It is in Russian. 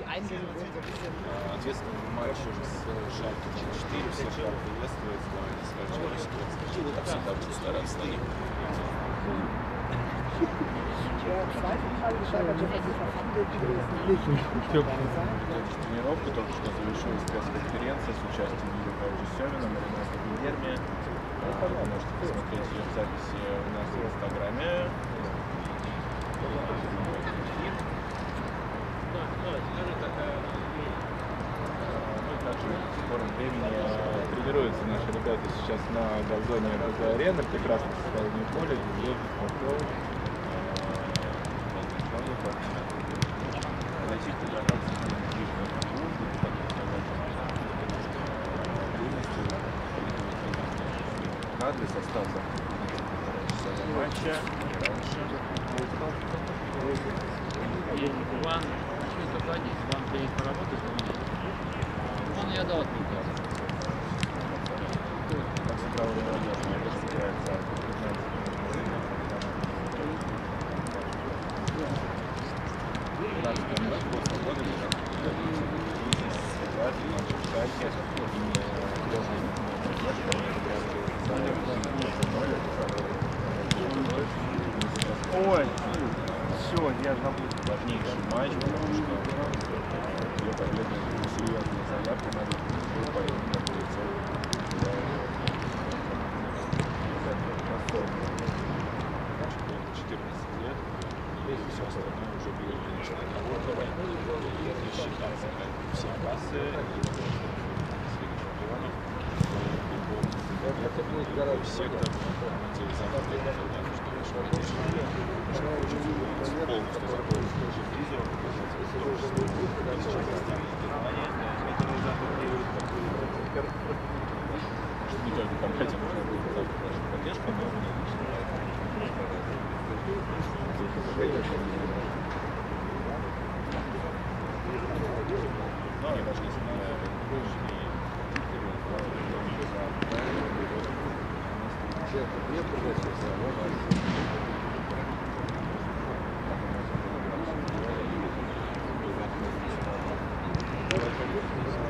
die Eingänge wurden so ein bisschen Ответственный матч с Шахтой 4 все же приветствует, сказали, что всегда буду стараться на них. Тренировка только что завершилась пресс-конференция с участием Юрия Павловича. Вы можете посмотреть ее в записи у нас в Инстаграме. Также в скором времени тренируются наши ребята сейчас на газоне РБЗ арены, прекрасно состоянии поля, без Кадры состава матча раньше. Иван, что это сзади? Иван приедет поработать у меня. Он я дал отвлекал. Как сыграл молодежь, молодежь собирается Ой, все, я забыл. Важнейший матч, потому что ее победа серьезная заявка на группа и находится в 14 лет, и все остальное уже было, конечно, работало, и считаться как все кассы, все, кто хотели заработать, понятно, что наш конечно, полностью заполнен телевизор, тысячи гостям из Германии, организатор делает такую что не только помогать, а можно будет нашу поддержку, но и лично. Thank you.